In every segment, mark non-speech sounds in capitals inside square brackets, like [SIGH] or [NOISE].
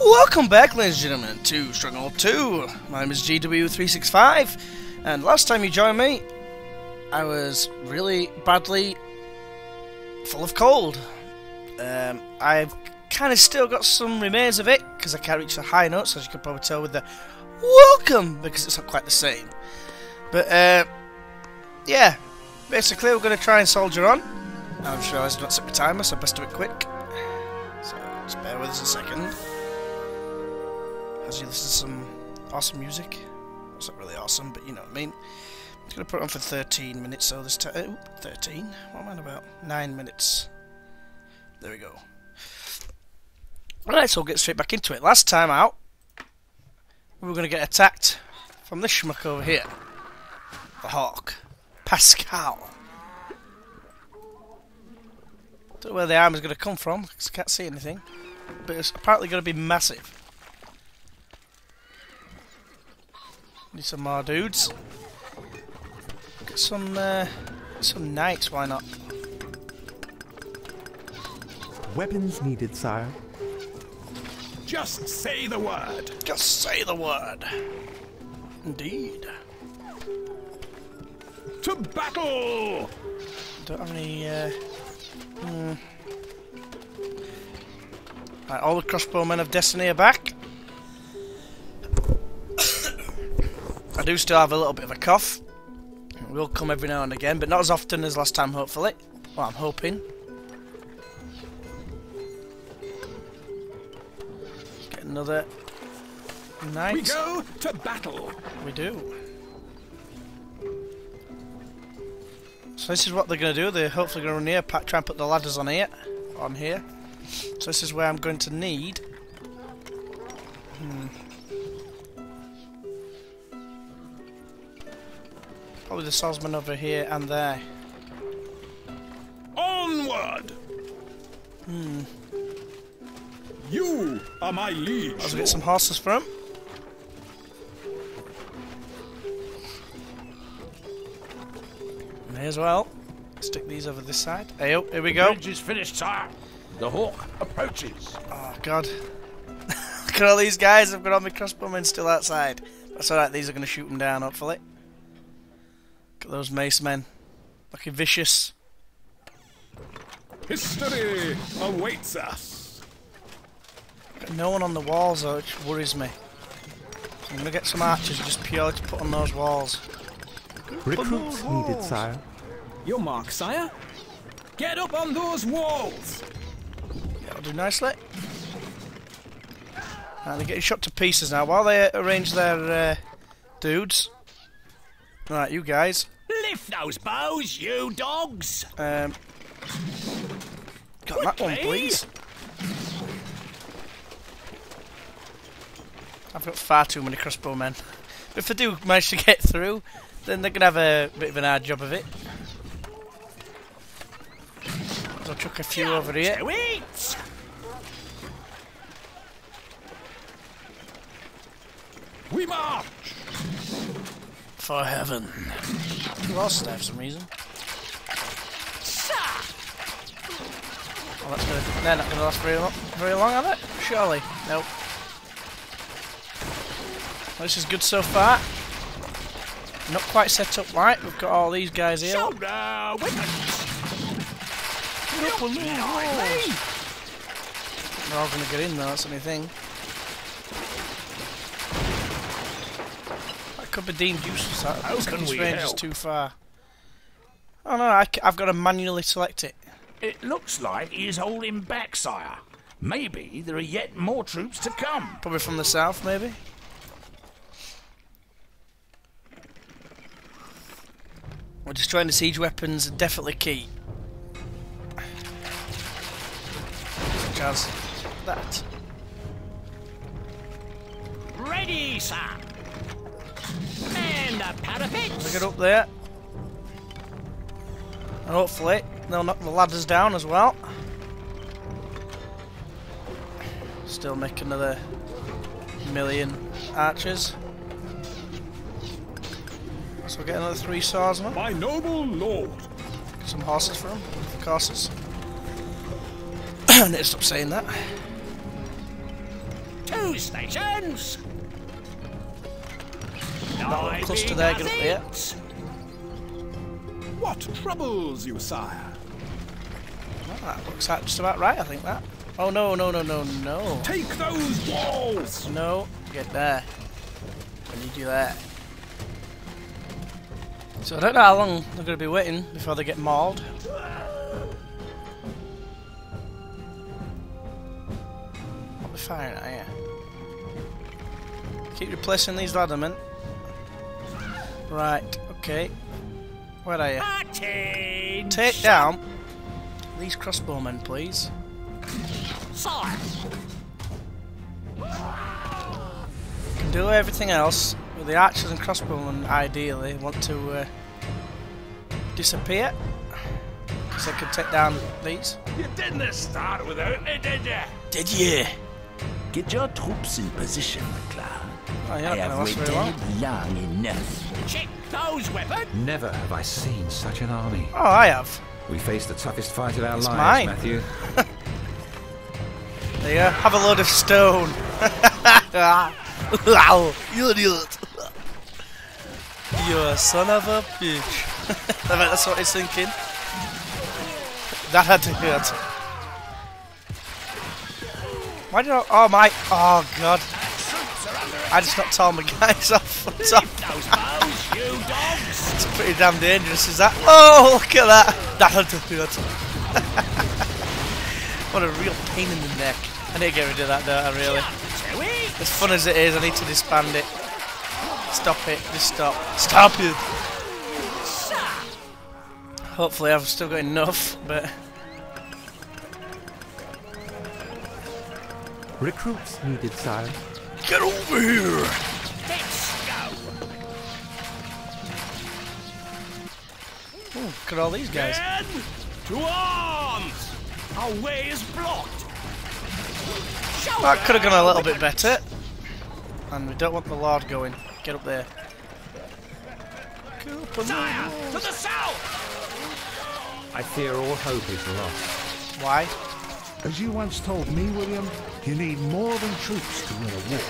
Welcome back, ladies and gentlemen, to Stronghold 2. My name is GW365, and last time you joined me, I was really badly full of cold. Um, I've kind of still got some remains of it, because I can't reach the high notes, as you can probably tell with the welcome, because it's not quite the same. But, uh, yeah, basically we're going to try and soldier on. I'm sure I've not set my timer, so best do it quick. So, just bear with us a second as you listen to some awesome music. It's not really awesome, but you know what I mean. I'm going to put it on for 13 minutes, so this time... 13? What am I on about? 9 minutes. There we go. Alright, so we'll get straight back into it. Last time out, we were going to get attacked from this schmuck over here. The Hawk. Pascal. Don't know where the arm is going to come from, because I can't see anything. But it's apparently going to be massive. Need some more dudes. Get some, uh, some knights, why not? Weapons needed, sire. Just say the word. Just say the word. Indeed. To battle! Don't have any, uh... Hmm. Right, all the crossbowmen of Destiny are back. Do still have a little bit of a cough. It will come every now and again, but not as often as last time, hopefully. Well, I'm hoping. Get another knight. We go to battle. We do. So this is what they're going to do. They're hopefully going to run here, try and put the ladders on here, on here. So this is where I'm going to need. Hmm. Probably the swordsman over here and there. Onward! Hmm. You are my liege. Let's get some horses for him. May as well stick these over this side. Hey, oh, here we go. Bridge is finished, sire. The hawk approaches. Oh god. [LAUGHS] Look at all these guys, I've got all my crossbowmen still outside. That's alright, these are going to shoot them down, hopefully. Look at those mace men. Looking vicious. History awaits us. Got no one on the walls though, which worries me. So I'm going to get some archers just purely to put on those walls. Recruits needed, sire. Your mark, sire. Get up on those walls. That'll do nicely. Right, they're getting shot to pieces now. While they arrange their uh, dudes. Right, you guys. Lift those bows, you dogs. Um, got that one, please. I've got far too many crossbowmen. If I do manage to get through, then they're going to have a bit of an hard job of it. So I'll chuck a few over here. Eat. We march. For heaven. Two horses there for some reason. Oh, that's gonna, they're not going to last very long, very long, are they? Surely. Nope. Well, this is good so far. Not quite set up right. We've got all these guys here. Shoulder up those me. They're all going to get in though, that's the only thing. Could be deemed useless. That How can we range is too far. Oh no, I, have got to manually select it. It looks like he is holding back, sire. Maybe there are yet more troops to come. Probably from the south, maybe. We're destroying the siege weapons, definitely key. Such as that. Ready, sir. And the parapets. Look it up there. And hopefully they'll knock the ladders down as well. Still make another million archers. So we'll get another three swordsmen. My noble lord. Some horses for them, of courses. [COUGHS] I need to stop saying that. Two stations. That cluster there, get up there. What troubles you, sire? Well, that looks like just about right, I think that. Oh no, no, no, no, no. Take those walls! No, get there. I need you there. So I don't know how long they're going to be waiting before they get mauled. I'll be fine, are you? Keep replacing these laddermen. Right, okay. Where are you? Attention. Take down these crossbowmen, please. Sire. Can do everything else. But the archers and crossbowmen ideally want to uh, disappear. Because they can take down these. You didn't start without me, did you? Did you? Get your troops in position, McLeod. Oh, I not going to have last very long. long enough. Check those weapons. Never have I seen such an army. Oh, I have. We faced the toughest fight of our It's lives, mine. Matthew. There you go. Have a load of stone. Wow, [LAUGHS] you idiot. You a son of a bitch. [LAUGHS] Er I bet that's what he's thinking. That had to hurt. Why did I... Oh my... Oh god. I just knocked all my guys [LAUGHS] off. You. It's pretty damn dangerous, is that? Oh, look at that! That hurt. [LAUGHS] what a real pain in the neck. I need to get rid of that, don't I, really? As fun as it is, I need to disband it. Stop it. Just stop. Stop it! Hopefully I've still got enough, but... Recruits needed, sire. Get over here! Let's go. Ooh, look at all these guys. Men to arms. Our way is blocked. Show That could have gone a little bit better. And we don't want the Lord going. Get up there. Get up Sire, to the south. I fear all hope is lost. Why? As you once told me, William, you need more than troops to win a war.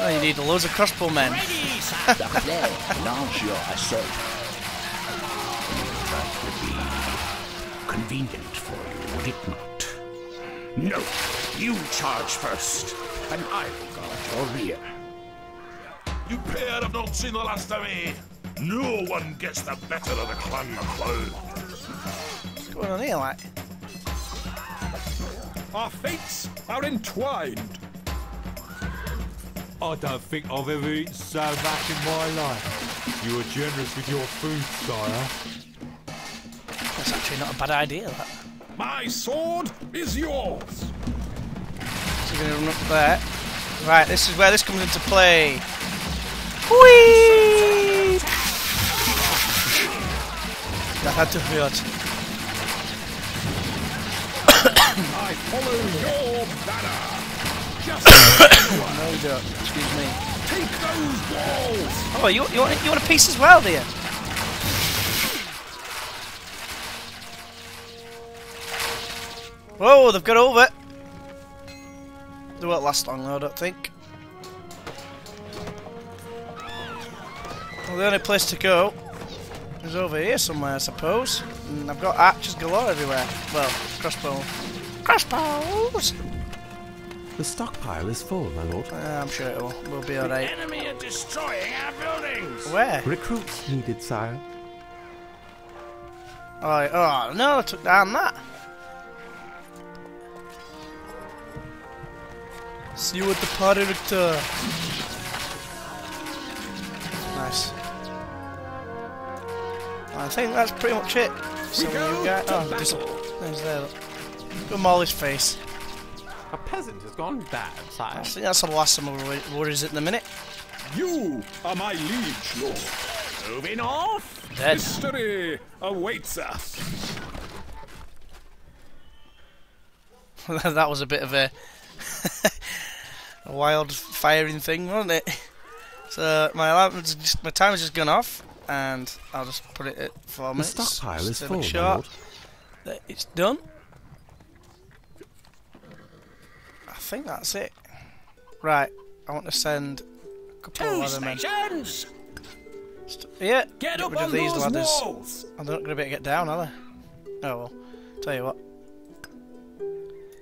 Oh, you need loads of crossbowmen. Ready, launch your assault. That would be convenient for you, would it not? No, you charge first, and I will guard your rear. You pair have not seen the last of me. No one gets the better of the Clan MacLeod. What's going on here, like? Our fates are entwined. I don't think I've ever eaten so much in my life. You were generous with your food, sire. That's actually not a bad idea, that. My sword is yours. So we're going to run up there. Right, this is where this comes into play. Whee! That had to hurt. Follow your banner. Just No, you don't. Excuse me. take those walls. Oh, you, you, want, you want a piece as well, do you? Whoa, they've got over. They won't last long, though, I don't think. Well, the only place to go is over here somewhere, I suppose. And I've got archers galore everywhere. Well, crossbow. Crossbows! The stockpile is full, my lord. Uh, I'm sure it will. We'll be The alright. enemy are destroying our buildings. Where? Recruits needed, sire. Oh, oh no, I took down that. See you at the party, Victor. Nice. I think that's pretty much it. So We go you got oh, dis- there's there. Look. Go maul his face. A peasant has gone bad, sire. I think that's the last of my wor- worries at the minute. You are my liege lord. Moving off. Dead. Mystery awaits us. [LAUGHS] that was a bit of a, [LAUGHS] a wild firing thing, wasn't it? So my alarm, was just, my timer's just gone off, and I'll just put it at four The minutes. stockpile just is full, sure lord. that it's done. I think that's it. Right, I want to send a couple Two of other men. stations! Yeah, Get up rid on of these those ladders. walls! Oh, they're not going to be able to get down, are they? Oh well. Tell you what.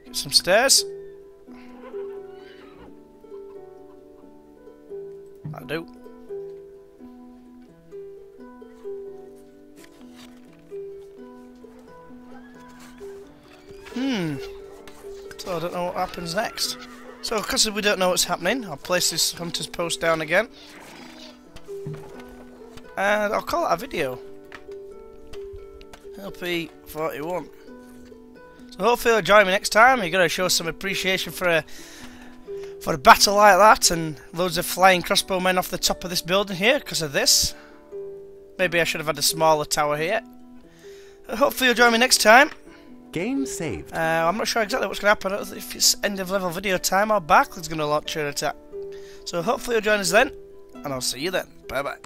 Get some stairs. i'll do. So I don't know what happens next. So because we don't know what's happening, I'll place this hunter's post down again. And I'll call it a video. LP 41. So hopefully you'll join me next time. You're gonna show some appreciation for a for a battle like that and loads of flying crossbowmen off the top of this building here because of this. Maybe I should have had a smaller tower here. Hopefully you'll join me next time. Game saved. Uh, I'm not sure exactly what's going to happen. If it's end of level video time or Barclay's going to launch an attack. So hopefully you'll join us then. And I'll see you then. Bye bye.